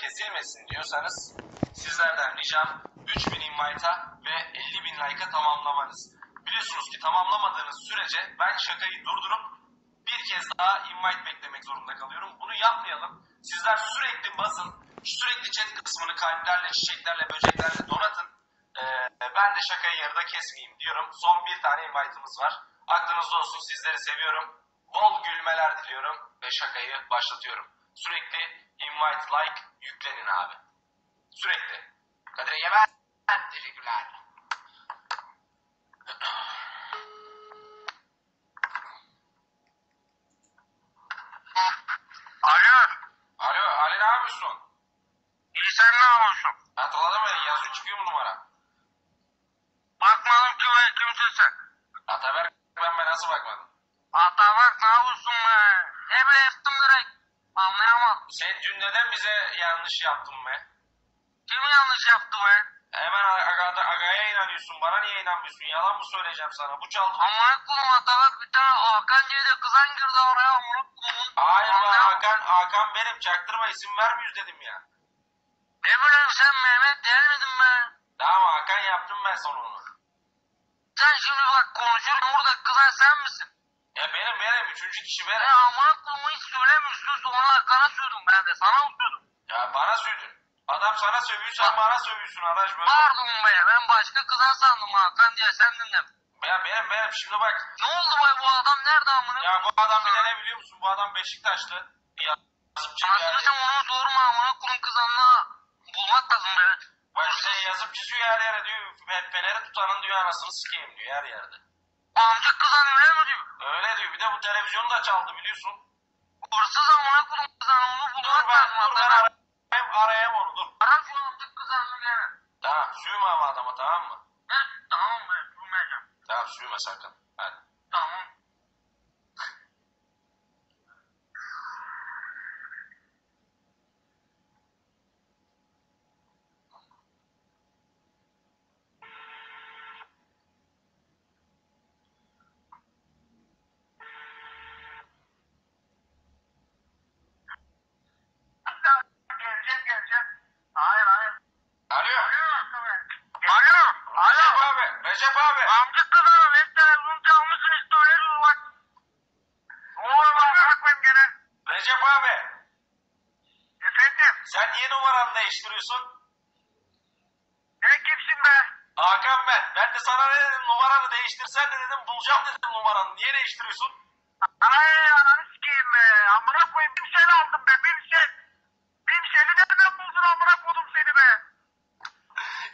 kesilmesin diyorsanız sizlerden ricam 3000 invite'a ve 50 bin like'a tamamlamanız. Biliyorsunuz ki tamamlamadığınız sürece ben şakayı durdurup bir kez daha invite beklemek zorunda kalıyorum. Bunu yapmayalım. Sizler sürekli basın, sürekli chat kısmını kalplerle, çiçeklerle, böceklerle donatın. Ee, ben de şakayı yarıda kesmeyeyim diyorum. Son bir tane invite'ımız var. Aklınızda olsun sizleri seviyorum. Bol gülmeler diliyorum ve şakayı başlatıyorum. Sürekli invite, like yüklenin abi. Sürekli. Kadir Yemen. Teşekkürler. Alo, Alo Ali ne yapıyorsun? iyi sen ne yapıyorsun? Hatırladın mı? Yazıyor çıkıyor mu numara? Bakmadım ki be, kimsin sen? Ataberk ben ben nasıl bakmadım? Atabak ne yapıyorsun be? Ne bile yaptım direkt. Anlayamadım. Sen dün neden bize yanlış yaptın be? Kim yanlış yaptı be? Hemen aga, agaya inanıyorsun. Bana niye inanmıyorsun? Yalan mı söyleyeceğim sana? Bu çaldı. Amına kulum Atabak bir tane Hakan diye de kızan girdi oraya amına kulumun. Hayır lan Hakan, Hakan benim. Çaktırma isim vermiyoruz dedim ya. Ne bileyim sen Mehmet değil miydin be? Tamam Hakan yaptım ben sonra onu. Sen şimdi bak konuşurken burada kızan sen misin? Ya benim benim. Üçüncü kişi benim. amına kulumu hiç söylemiyorsun sonra Hakan'a sövdüm ben de sana mı sövdüm? Ya bana sövdün. Adam sana sövüyor sen bana sövüyorsun arkadaş böyle. Pardon be ben başka kızan sandım Hakan diye sen dinle. Ya benim benim. Şimdi bak. Ne oldu be bu adam nerede amına? Ya bu adam bir de ne biliyor musun? Bu adam Beşiktaşlı. Bir Arkadaşım yer. onu sorma amına kulun kızanına bulmak lazım be. De yazıp çiziyor her yere diyor. "Fe- Feneri tutanın diyor anasını sikeyim diyor her yerde. Amcık kızan öyle mi diyor? Öyle diyor. Bir de bu televizyonu da çaldı biliyorsun. Hırsız amına kulun kızanı onu Dur bulmak ben, lazım. dur ben arayayım, arayayım onu dur. Ara şu amcık kızanını gene. Tamam suyma ama adama tamam mı? Ne? Tamam be sürmeyeceğim. Tamam suyma sakın. Hadi. Tamam. Geleceğim geleceğim. Hayır hayır. Alo. Alo. Recep Alo. abi. Recep abi. Amcık kızanı hep televizyon çalmışsın işte öyle diyor bak. Oğlum bak bakmayayım gene. Recep abi. Efendim. Sen niye numaranı değiştiriyorsun? Ne kimsin be? Hakan ben. Ben de sana ne dedim numaranı değiştirsen de dedim bulacağım dedim Niye değiştiriyorsun? Ay ananı sikeyim be. Amına koyayım bir seni aldım be bir sen. Bir seni nereden buldun amına koydum seni be.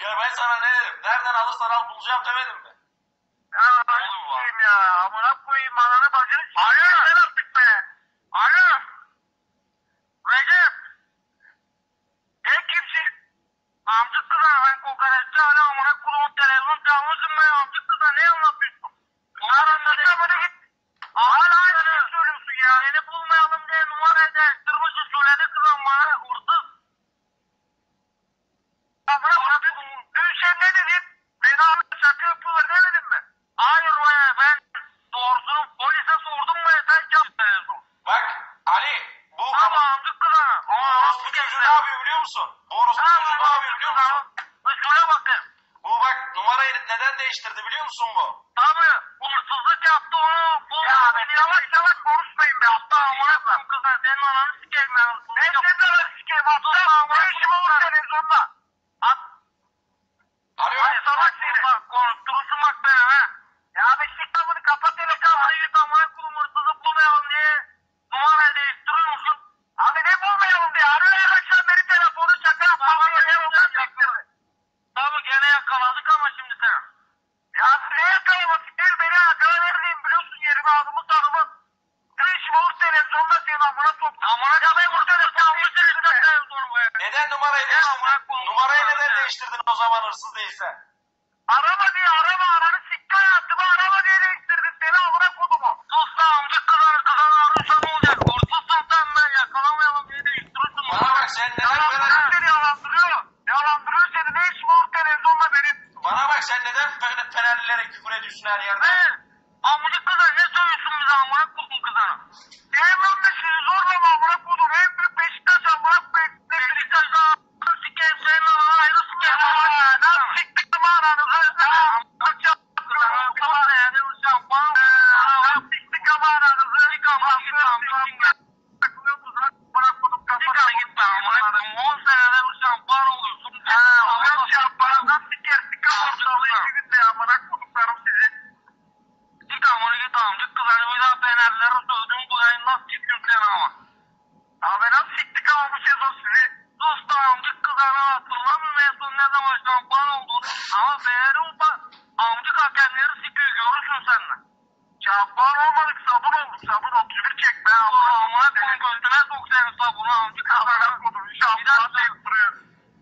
ya ben sana ne dedim? Nereden alırsan al bulacağım demedim mi? Ya ananı sikeyim ya. Amına koyayım ananı bacını sikeyim. Alo. Sen artık be. Alo. Recep. Ne kimsin? Amcık kıza ben kokoreççi hala amına koyduğum televizyon çalmışsın be. Amcık kıza ne anlatıyorsun? Bunların da amına git. Hala aynı şey söylüyorsun ya. Seni bulmayalım diye numara değiştirmişsin. Söyledi kızım bana hırsız. Amına koyduğum. Dün sen ne dedin? Beni abi şaka yapıyorlar ne dedin mi? Hayır be ben doğrusunu polise sordum mu sen yaptın. Bak Ali. Bu Ama amcık kıza. Bu orospu çocuğu ne yapıyor biliyor musun? Bu orospu çocuğu ne yapıyor biliyor musun? Şuna bakın. Bu bak numarayı neden değiştirdi biliyor musun bu? Tabii hırsızlık yaptı onu. Bu ya ben yavaş yavaş konuşmayın be. Aptal amına koyayım kızlar. Senin ananı sikeyim ben. Ben senin ananı sikeyim. Aptal amına koyayım. olur televizyonda? At. Alo. Hadi salak seni. Bak konuşturursun bak beni ha. Ya abi sik bunu kapat hele kamerayı git amına koyayım hırsızı bulmayalım diye. Numara değiştiriyor musun? Abi ne bulmayalım diye. Arıyor her akşam beni telefonu şaka yapmam diye. Ne bulmayalım Tabii gene yakaladık ama şimdi seni. Ya ne yakalaması değil beni yakala neredeyim biliyorsun yerimi adımı tanımı. Ne işim olur televizyonda senin amına soktum. Amına ya ben burada da çalmış televizyonda televizyonu be. Neden numarayı Ne amına değiştirdin? koyayım? Numarayı neden değiştirdin o zaman hırsız değilse? Arama diye arama ananı götüne soksaydım sabunu amcı kahveden kodum. Şu an bana da yaptırıyor.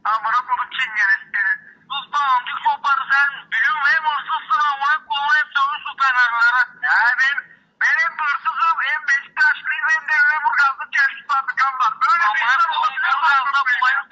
Amına kodum çingene seni. Sus da amcık soparı sen biliyorum hem hırsızsın amına kolunu hep sövürsün fenerlere. Ya benim, ben hem hırsızım hem Beşiktaşlıyım hem de Liverpool'da kazdık yaşlı sandıkam var. Böyle bir insan olabilir. Amına kodum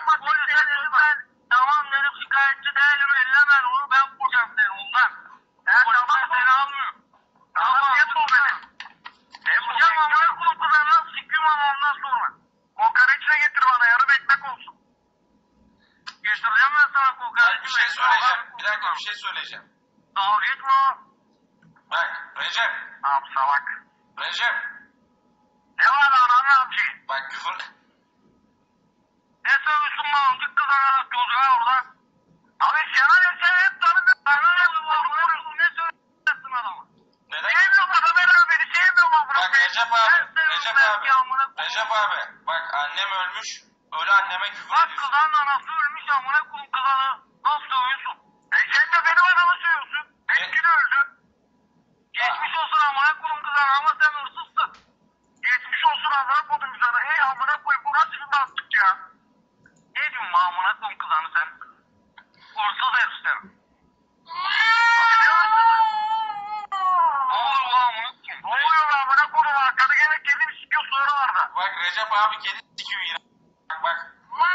Frankfurt wurde schnell erobert. Recep abi kedi sikiyor yine. Bak bak. Bak.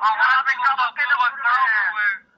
Bak. Bak. Bak. Bak. Bak. Bak. Bak.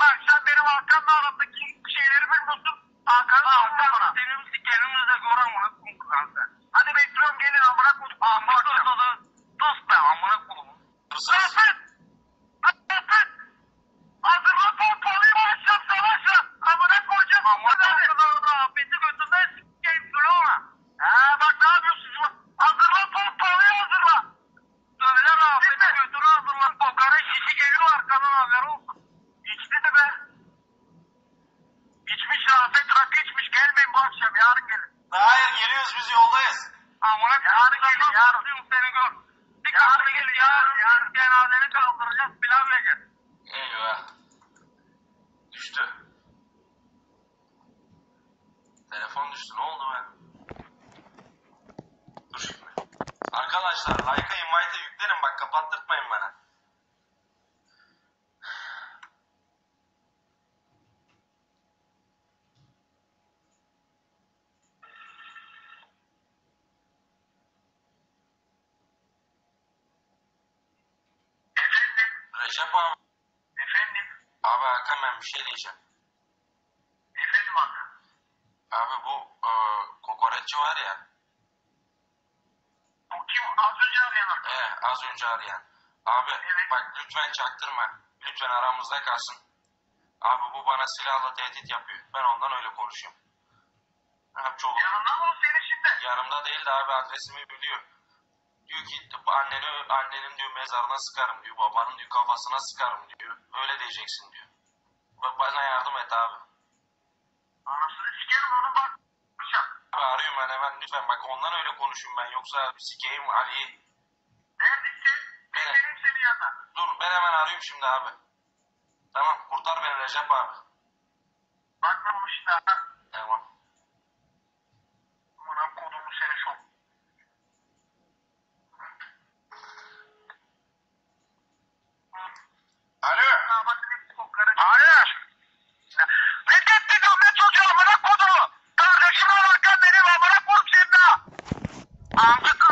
Bak sen benim arkamla aramdaki şeyleri bilmiyorsun. Arkamda arkamda. Recep abi. Efendim? Abi Hakan ben bir şey diyeceğim. Efendim Hakan? Abi bu e, kokoreççi var ya. Bu kim? Az önce arayan E, az önce arayan. Abi Evet. bak lütfen çaktırma. Lütfen aramızda kalsın. Abi bu bana silahla tehdit yapıyor. Ben ondan öyle konuşuyorum. Abi çoluk Yanında mı o senin şimdi? yanımda değil de abi adresimi biliyor. Diyor ki anneni, annenin diyor mezarına sıkarım diyor. Babanın diyor kafasına sıkarım diyor. Öyle diyeceksin diyor. Bak bana yardım et abi. Anasını sikerim onu bak. Bıçak. Abi arıyorum ben hemen lütfen bak ondan öyle konuşayım ben. Yoksa sikeyim Ali'yi. Neredesin? Beklerim seni yanına. Dur ben hemen arıyorum şimdi abi. Tamam kurtar beni Recep abi. Bakmamış da. Um,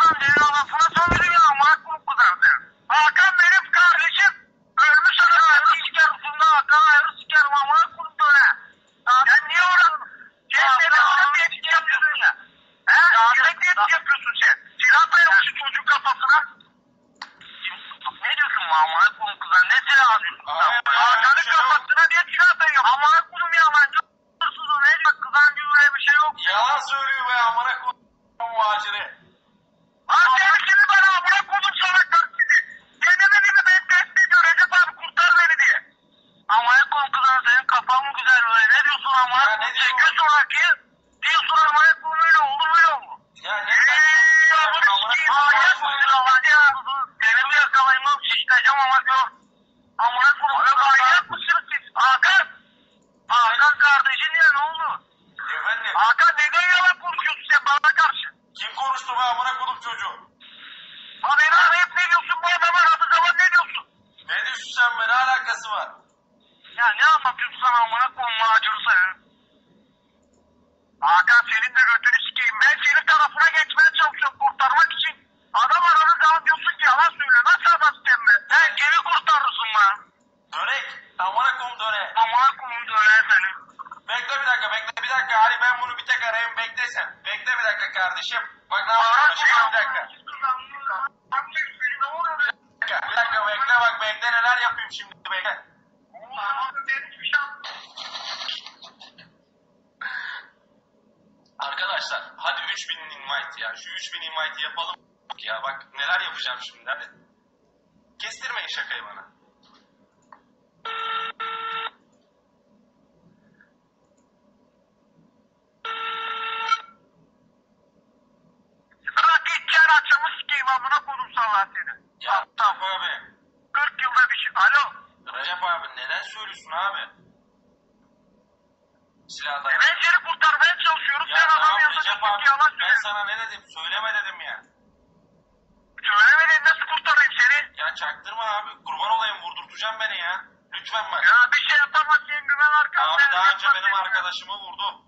kurban olayım vurdurtacağım beni ya. Lütfen bak. Ya bir şey yapamazsın güven arkamda. Abi daha önce benim arkadaşımı vurdu.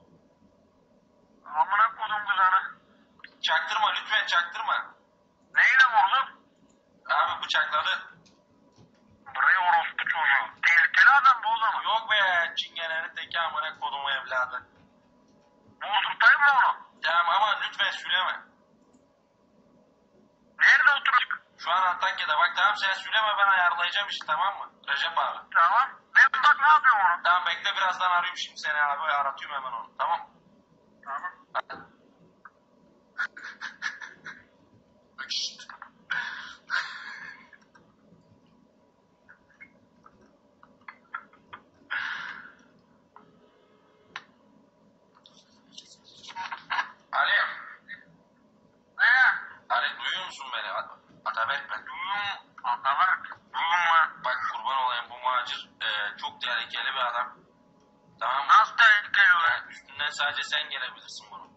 Amına kodum kızanı. Çaktırma lütfen çaktırma. Neyle vurdun? Abi bıçakladı. Buraya orospu çocuğu. Tehlikeli adam bu o zaman. Yok be çingenenin teki amına kodumu evladı. Bozdurtayım mı onu? Tamam ama lütfen söyleme. Nerede oturuyor? Şu an Antakya'da bak tamam sen söyleme ben ayarlayacağım işi tamam mı? Recep abi. Tamam. Ben bak ne yapıyorum onu? Tamam bekle birazdan arıyorum şimdi seni abi aratıyorum hemen onu tamam. Tamam. Bak işte. da var. Bulunma, bak kurban olayım bu macir e, çok tehlikeli bir adam. Tamam mı? Nasıl tehlikeli ulan? Üstünden sadece sen gelebilirsin bunun.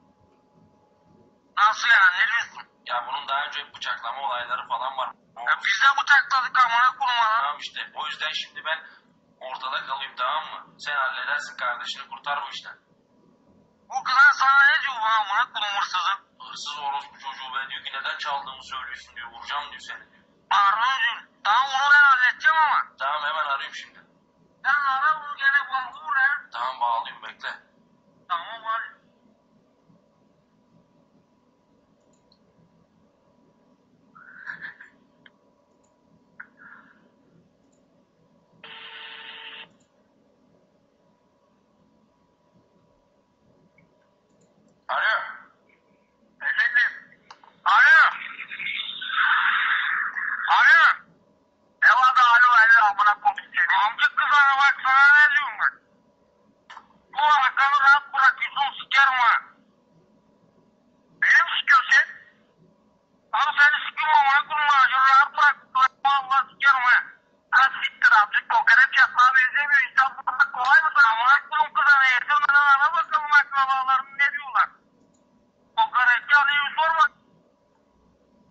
Nasıl yani ne diyorsun? Ya bunun daha önce bıçaklama olayları falan var. Ya biz de bıçakladık amına kurma lan. Tamam işte o yüzden şimdi ben ortada kalayım tamam mı? Sen halledersin kardeşini kurtar bu işten. Bu kızlar sana ne diyor bu amına kurum hırsızı? Hırsız orospu çocuğu ben diyor ki neden çaldığımı söylüyorsun diyor vuracağım diyor seni diyor. Ararım. Tamam onu ben halledeceğim ama. Tamam hemen arayayım şimdi. Sen ara bunu gene bağlı Tamam bağlayayım bekle. Tamam hadi.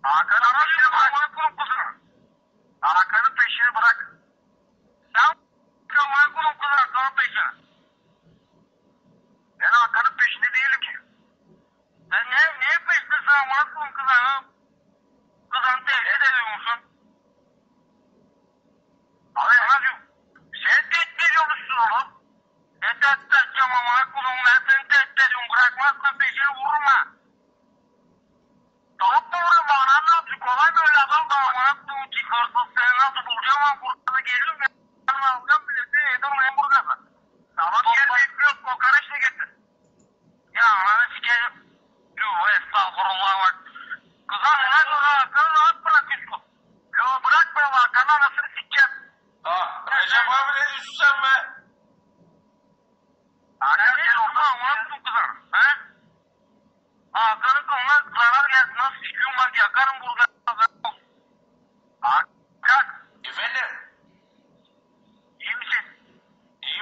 Parker?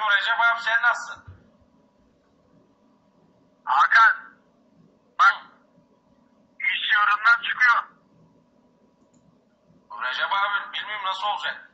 Memur Recep abi sen nasılsın? Hakan bak iş yolundan çıkıyor. Recep abi bilmiyorum nasıl olacak.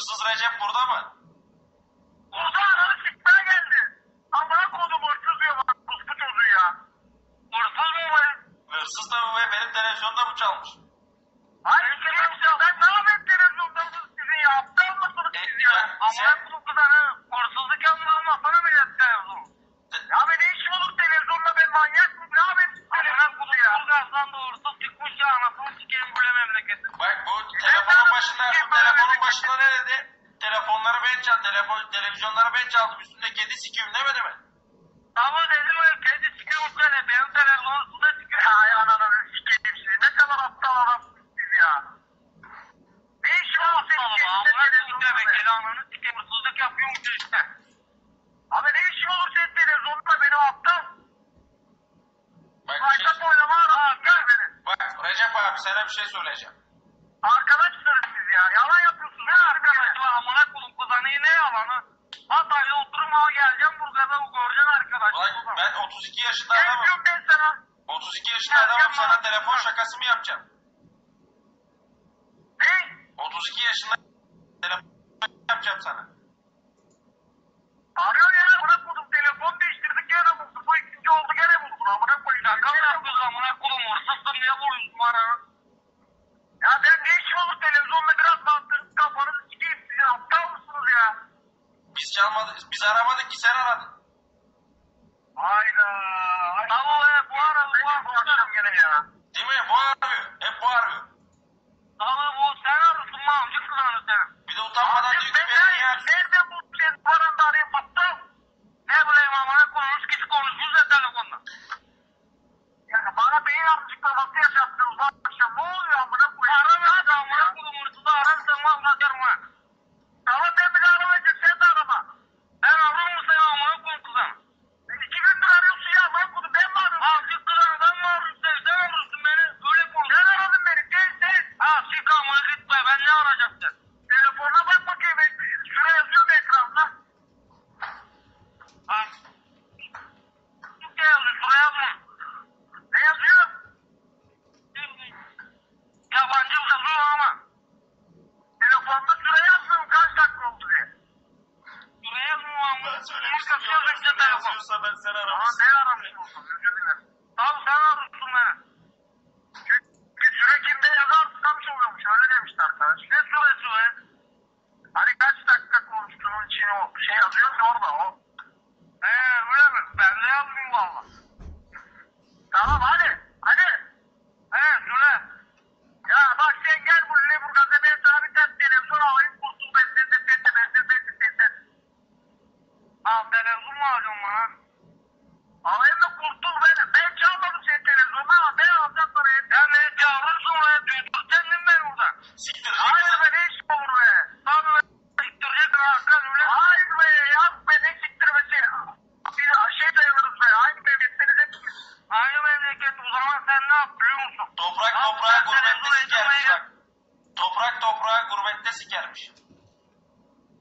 Hırsız Recep burada mı? yapacağım sana telefon şakası mı yapacağım? Ne? 32 yaşında telefon yapacağım sana. Arıyor ya amına kodum telefon değiştirdik gene buldu. Bu ikinci oldu gene buldun amına koyun. Şaka mı yapıyorsun amına kodum hırsızsın niye vuruyorsun bana? Ya ben ne işim olur televizyonda biraz bastırıp kafanızı sikeyim sizin aptal mısınız ya? Biz çalmadık, biz aramadık ki sen aradın. Hayda. Ama hep var abi. Benim bu akşam gene ya. Değil mi? Var abi. Hep var abi. Ama bu sen arıyorsun lan. Amcıksın lan sen. Bir de utanmadan diyor ki beni ya. Nerede bu sen paranı da arayıp attın? Ne bileyim amına koymuş kişi konuşmuş ya telefonla. Ya bana beyin amcıkla nasıl yaşattın bu akşam? Ne oluyor amına koyayım? Aramazsın amına koyayım. Hırsızı ararsan lan kaçarım ha.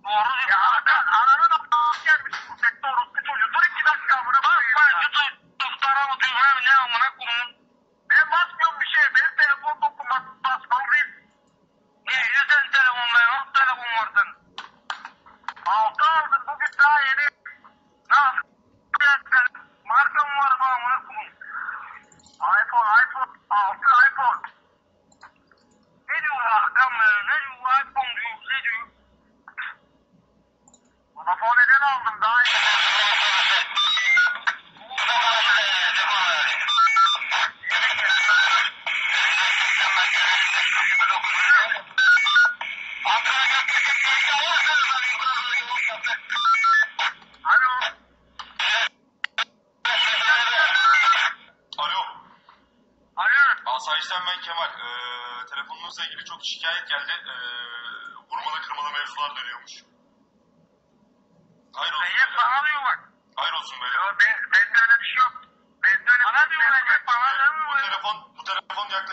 Orada ya Hakan ananın a**ına gelmiş bu sekte orospu çocuğu. Dur iki dakika bunu bak. Ben şu tarafı düzmem ne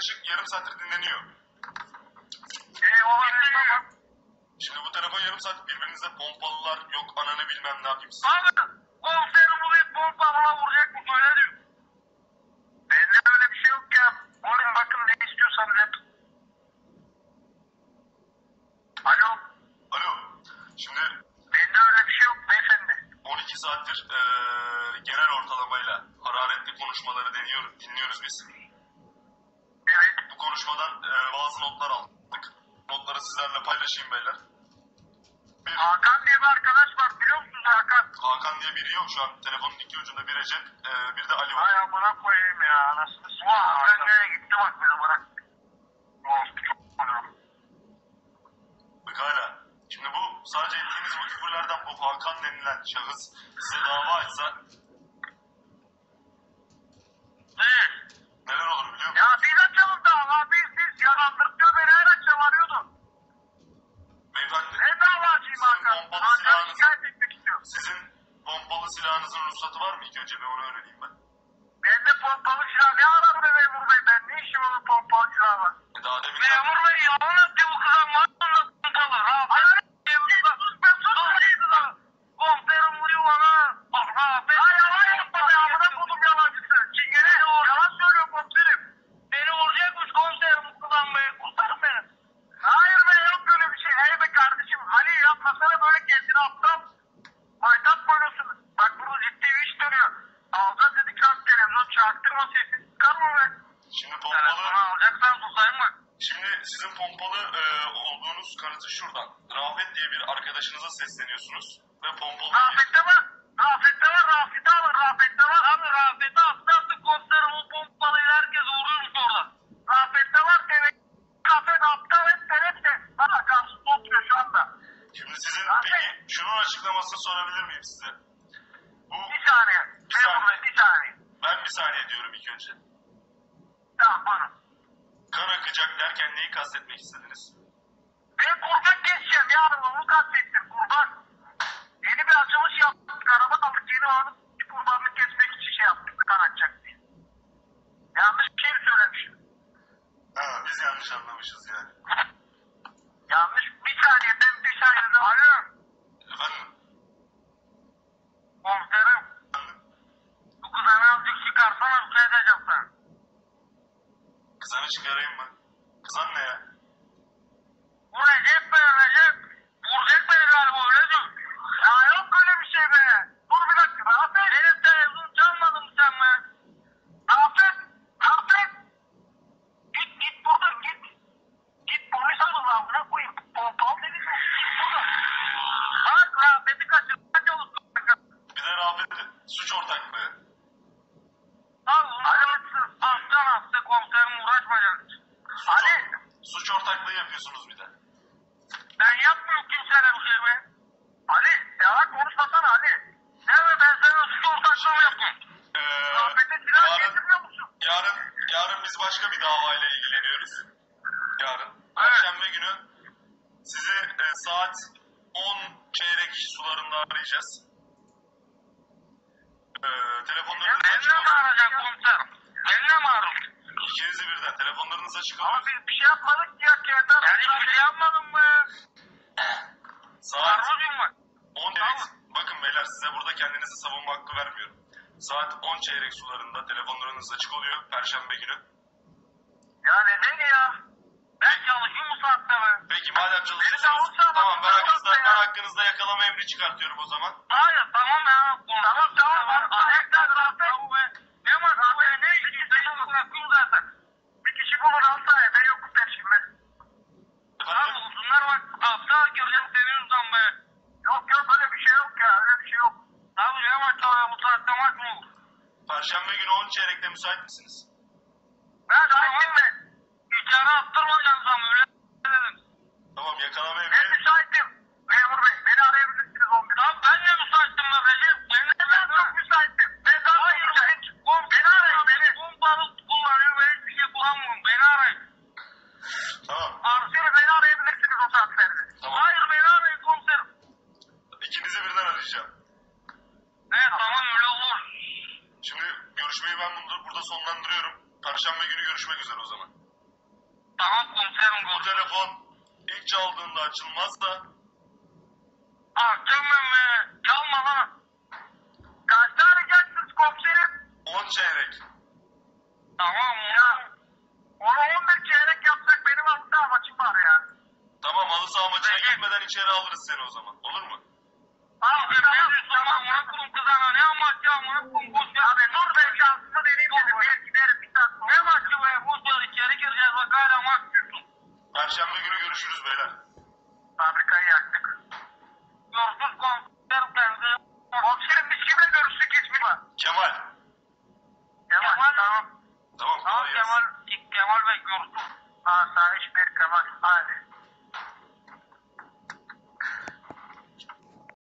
yaklaşık yarım saattir dinleniyor. Eee o halde tamam. Şimdi bu telefon yarım saat birbirinize pompalılar yok ananı bilmem ne yapayım size. Abi komiserim burayı pompa falan vuracak mı söyledim. Bende öyle bir şey yok ya. Buyurun bakın ne istiyorsanız yap. Alo. Alo. Şimdi. Bende öyle bir şey yok beyefendi. 12 saattir ee, genel ortalamayla hararetli konuşmaları deniyor, dinliyoruz biz. Bu konuşmadan eee, bazı notlar aldık. Notları sizlerle paylaşayım beyler. Bir, Hakan diye bir arkadaş var biliyor musunuz Hakan? Hakan diye biri yok şu an. Telefonun iki ucunda bir Recep, eee, bir de Ali var. Ay amına koyayım ya anasını s***. Hakan nereye gitti bak beni bırak. Çok oluyorum. Pekala. Şimdi bu sadece ettiğiniz bu küfürlerden bu Hakan denilen şahıs size dava açsa Ne? neler olur biliyor musun? Ya biz açalım dava biz biz yalandırtıyor beni her akşam arıyordu. Beyefendi, Ne davacıyım Sizin Hakan? pompalı Hakan silahınız- şikayet etmek istiyor. sizin pompalı silahınızın ruhsatı var mı? İlk önce bir onu öğreneyim ben. Bende pompalı silah ne arar be memur bey ben ne işim olur pompalı silah var. E daha demin Memur bey yalan sularında arayacağız. Ee, telefonlarınız Benimle açık mi olsun. arayacaksın komiserim? Benimle mi arayacaksın? İkinizi birden telefonlarınız açık Ama olsun. biz bir şey yapmadık ki ya Kerdan. Ben hiçbir şey yapmadım be. Saat Sarhoşum ben. 10 çeyrek. Bakın beyler size burada kendinizi savunma hakkı vermiyorum. Saat 10 çeyrek sularında telefonlarınız açık oluyor Perşembe günü. Ya neden ya? Ben çalışıyorum bu saatte be. Peki madem çalışıyorsunuz alırsa tamam ben bak, hakkınızda, ya. ben hakkınızda yakalama emri çıkartıyorum o zaman. Hayır tamam ya. Tamam tamam. Ayaklar Rahmet. Ne var? Rahmet ne işi? Seni bırakıyorum zaten. Bir kişi bulur alsa ya. Ben yokum peşimde. Tamam Efendim? olsunlar bak. Aptal gireceğim senin yüzünden be. Yok yok öyle bir şey yok ya. Öyle bir şey yok. Tabii ne maç oluyor bu saatte maç mı olur? Perşembe günü 10 çeyrekte müsait misiniz? Ben müsaitim ben. İçeri attırmayacaksın sen öyle. Tamam yakalama Ben emri. müsaitim. Memur bey beni arayabilirsiniz 11. Tamam ben de müsaitim be Recep. Ben de ben çok müsaitim. Ben daha Hayır, müsaitim. Beni arayın beni. Bombalı kullanıyor ben hiçbir şey kullanmıyorum. Beni arayın. Tamam. Arsiyonu beni arayabilirsiniz o saatlerde. Tamam. Hayır beni arayın komiserim. İkinizi birden arayacağım. Ne tamam öyle olur. Şimdi görüşmeyi ben burada, burada sonlandırıyorum. Perşembe günü görüşmek üzere o zaman. Tamam komiserim Bu telefon ilk çaldığında açılmazsa